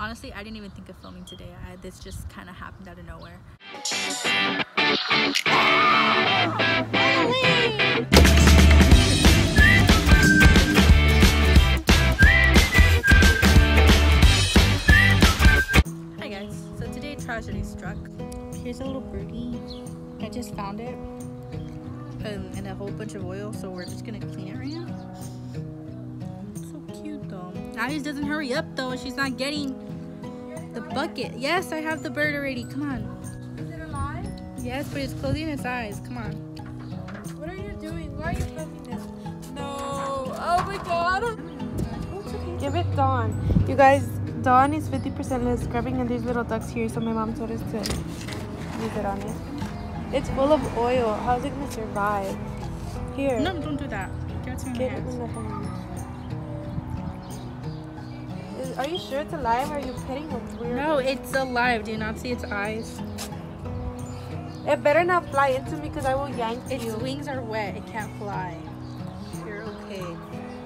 honestly, I didn't even think of filming today. I, this just kind of happened out of nowhere. Hi guys, so today tragedy struck. Here's a little birdie. I just found it um, and a whole bunch of oil, so we're just gonna clean it right now. so cute though. Alice doesn't hurry up though. She's not getting the bucket. Yes, I have the bird already. Come on. Is it alive? Yes, but it's closing its eyes. Come on. What are you doing? Why are you filming this? No. Oh my god. Give it Dawn. You guys, Dawn is 50% less scrubbing and there's little ducks here, so my mom told us to use it on it. It's full of oil. How's it gonna survive? Here. No, don't do that. Give it to me in Get my it in hands. the hand. Is- Are you sure it's alive or are you petting a weird? No, it's alive. Do you not see its eyes? It better not fly into me because I will yank Its you. wings are wet. It can't fly. You're okay.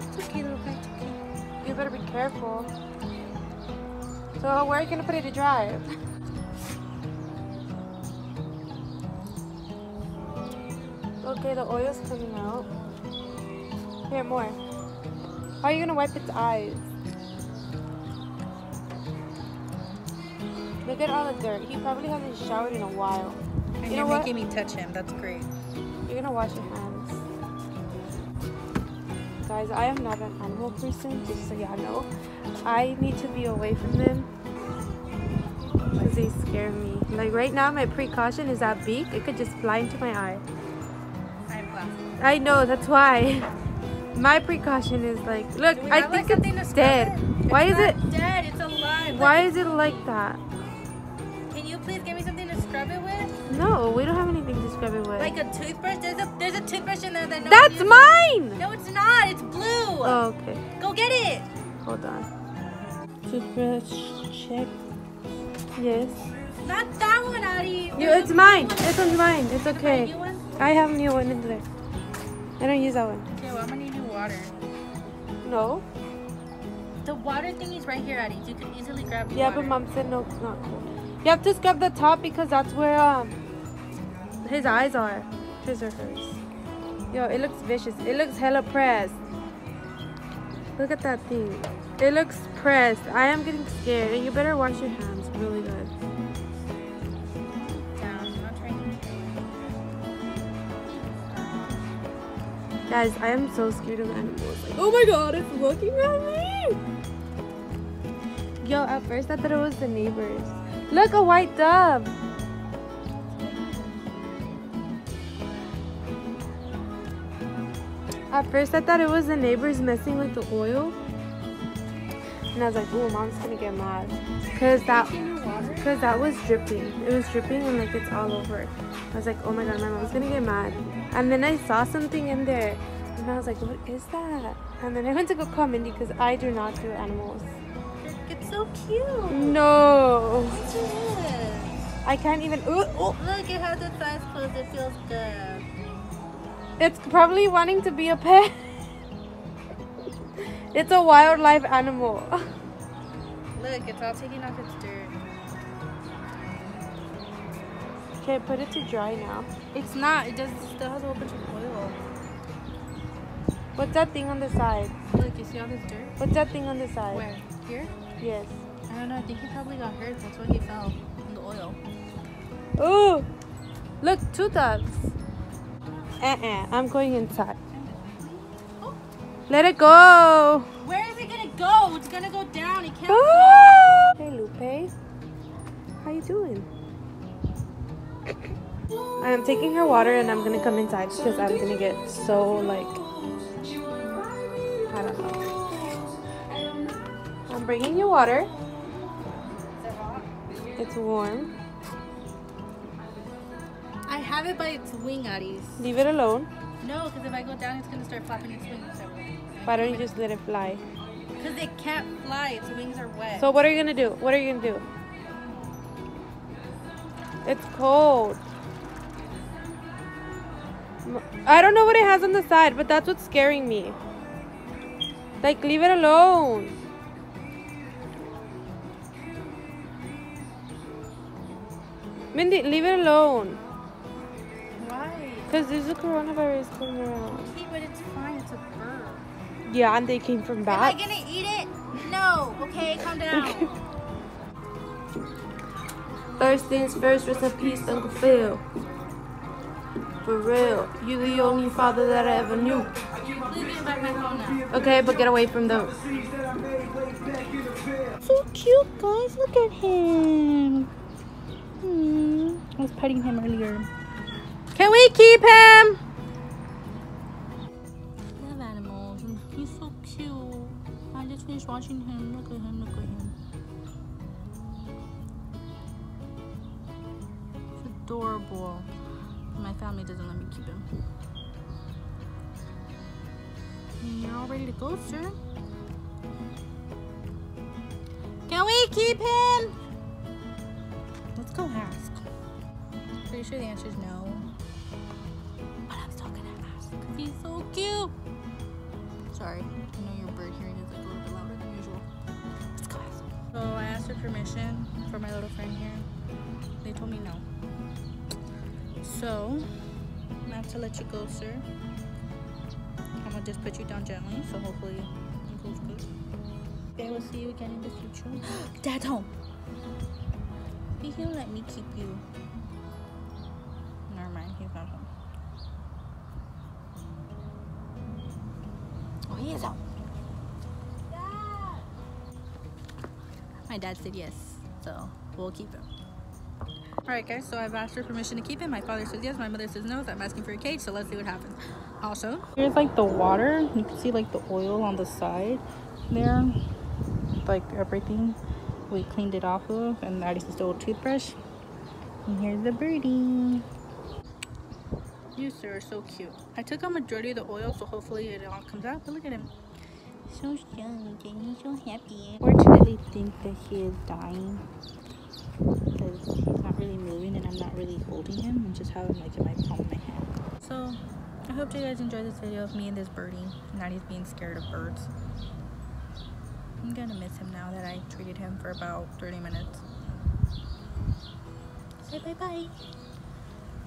It's okay, little guy. It's okay. You better be careful. So where are you gonna put it to dry? Okay, the oil's coming out. Here, more. How are you gonna wipe its eyes? Look at all the dirt. He probably hasn't showered in a while. And You you're know what? making me touch him. That's great. You're gonna wash your hands. Guys, I am not an animal person, just so y'all know. I need to be away from them because they scare me. Like right now, my precaution is that beak. It could just fly into my eye. I have glasses. I know, that's why. My precaution is like, look, I like, think to it's dead. it? Why It's is it? dead? It's alive. Why Like, is it like that? Please give me something to scrub it with? No, we don't have anything to scrub it with. Like a toothbrush? There's a there's a toothbrush in there that no That's mine! No, it's not. It's blue. Oh, okay. Go get it. Hold on. Toothbrush check. Yes. Not that one. You, it's mine. This one's mine. It's okay. one? I have a new one in there. I don't use that one. Okay, well I'm gonna need new water. No. The water thing is right here, Adi. You can easily grab Yeah, water. but mom said no, it's not cool. You have to scrub the top because that's where um his eyes are. His or hers. Yo, it looks vicious. It looks hella pressed. Look at that thing. It looks pressed. I am getting scared, and you better wash your hands really good. Down. I'm not trying Guys, I am so scared of animals. Like, oh my god, it's looking at me! Yo, at first I thought it was the neighbors. Look, a white dove! At first I thought it was the neighbors messing with the oil. And I was like, oh, mom's gonna get mad. Cause that, cause that was dripping. It was dripping and like it's all over. I was like, oh my god, my mom's gonna get mad. And then I saw something in there. And I was like, what is that? And then I went to go call Mindy because I do not do animals. It's so cute. No. It is. I can't even. Ooh, ooh. Look, it has its eyes closed. It feels good. It's probably wanting to be a pet. it's a wildlife animal. Look, it's all taking off its dirt. Okay, put it to dry now. It's not. It does. It still has a whole bunch of oil. What's that thing on the side? Look, you see all this dirt? What's that thing on the side? Where? Here? Yes. I don't know. I think he probably got hurt. That's why he fell in the oil. Ooh. Look, two doves. Uh-uh. I'm going inside. Let it go. Where is it gonna go? It's gonna go down. It can't. Ah! Hey, Lupe. How you doing? I am taking her water and I'm gonna come inside because I'm gonna get so like I don't know. Bringing you water. It's warm. I have it by its wing, Addis. Leave it alone. No, because if I go down, it's gonna start flapping its wings. Why don't you just let it fly? Because it can't fly. Its wings are wet. So what are you gonna do? What are you gonna do? It's cold. I don't know what it has on the side, but that's what's scaring me. Like, leave it alone. Mindy, leave it alone. Why? Because there's a coronavirus going around. Okay, but it's fine. It's a bird. Yeah, and they came from Am I bats. gonna eat it? No. Okay, calm down. First things first, rest in peace, Uncle Phil. For real, you are the only father that I ever knew. Please give back my phone now. Okay, but get away from those. So cute, guys. Look at him. Hmm. I was petting him earlier. Can we keep him? love animals. He's so cute. I just finished watching him. Look at him. Look at him. It's adorable. My family doesn't let me keep him. You're all ready to go, sir. Can we keep him? Go ask. Pretty sure the answer is no. But I'm still gonna ask. He's so cute. Sorry, I know your bird hearing is like a little bit louder than usual. Let's go ask. So I asked for permission for my little friend here. They told me no. So I'm gonna have to let you go, sir. I'm gonna just put you down gently, so hopefully it goes good. Okay, we'll see you again in the future. Dad's home. Maybe he'll let me keep you. Never mind, he's not home. Oh, he is home. My dad said yes, so we'll keep him. Alright guys, so I've asked for permission to keep him. My father says yes, my mother says no, so I'm asking for a cage, so let's see what happens. Also, here's like the water. You can see like the oil on the side there. Like everything we cleaned it off of, and that is the old toothbrush. And here's the birdie. You sir are so cute. I took out majority of the oil, so hopefully it all comes out. But look at him. So young and he's so happy. Fortunately, think that he is dying because he's not really moving and I'm not really holding him. I'm just having like in my palm of my hand. So I hope you guys enjoyed this video of me and this birdie. Now he's being scared of birds. I'm gonna miss him now that I treated him for about 30 minutes. Say bye bye.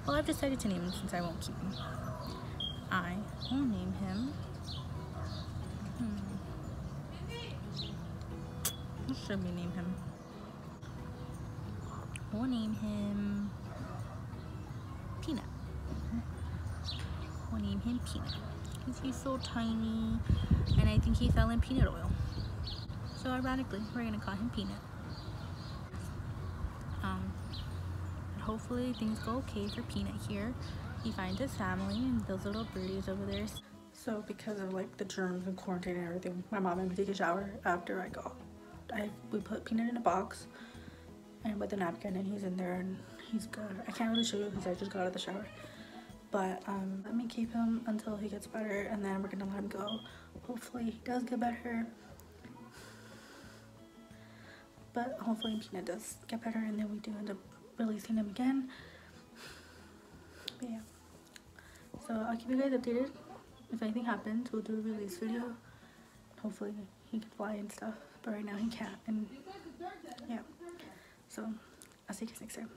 Well, I've decided to name him since I won't keep him. I will name him. Hmm. What should we name him? We'll name him Peanut. We'll name him Peanut. Because he's so tiny and I think he fell in peanut oil. So ironically, we're gonna call him Peanut. Um, hopefully things go okay for Peanut here. He finds his family and those little birdies over there. So because of like the germs and quarantine and everything, my mom made me take a shower after I got. I we put Peanut in a box and with a napkin and he's in there and he's good. I can't really show you because I just got out of the shower. But um, let me keep him until he gets better and then we're gonna let him go. Hopefully he does get better. But hopefully Peanut does get better and then we do end up releasing him again. But yeah. So I'll keep you guys updated. If anything happens, we'll do a release video. Hopefully he can fly and stuff. But right now he can't and yeah. So I'll see you guys next time.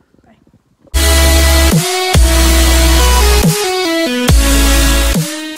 Bye.